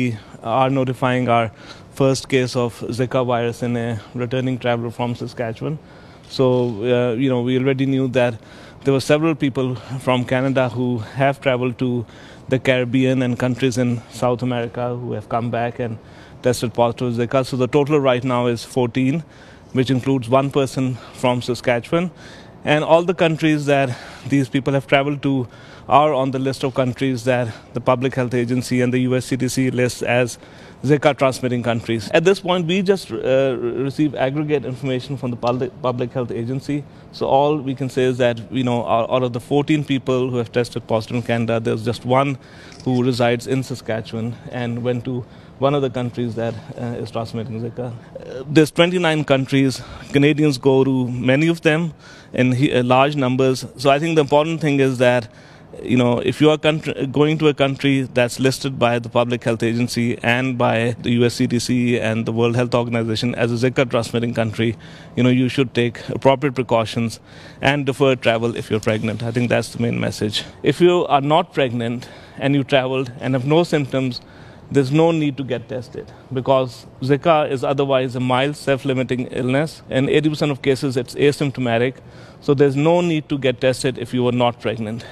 We are notifying our first case of Zika virus in a returning traveler from Saskatchewan. So, uh, you know, we already knew that there were several people from Canada who have traveled to the Caribbean and countries in South America who have come back and tested positive Zika. So the total right now is 14, which includes one person from Saskatchewan. And all the countries that these people have traveled to are on the list of countries that the Public Health Agency and the US CDC lists as Zika transmitting countries. At this point, we just uh, receive aggregate information from the Public, Public Health Agency. So all we can say is that, you know, out of the 14 people who have tested positive in Canada, there's just one who resides in Saskatchewan and went to one of the countries that uh, is transmitting Zika. Uh, there's 29 countries. Canadians go to many of them in he- uh, large numbers. So I think the important thing is that you know, if you are country, going to a country that's listed by the Public Health Agency and by the US CDC and the World Health Organization as a Zika transmitting country, you know, you should take appropriate precautions and defer travel if you're pregnant. I think that's the main message. If you are not pregnant and you traveled and have no symptoms, there's no need to get tested because Zika is otherwise a mild self limiting illness. In 80% of cases, it's asymptomatic. So there's no need to get tested if you are not pregnant.